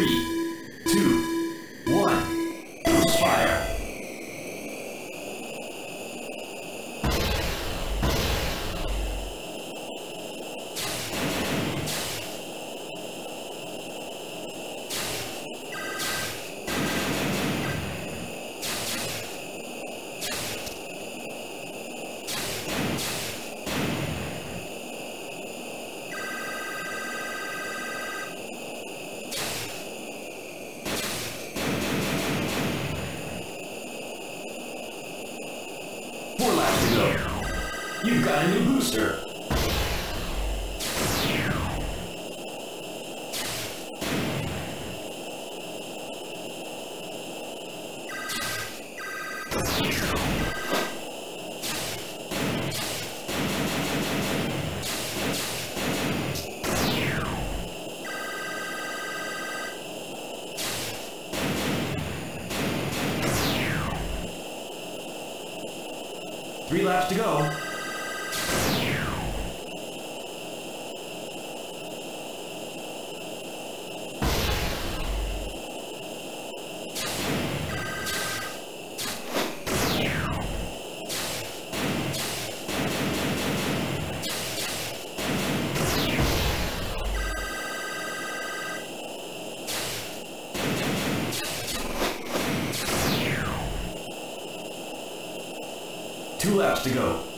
Three, You've got a new booster. Three laps to go. Two laps to go.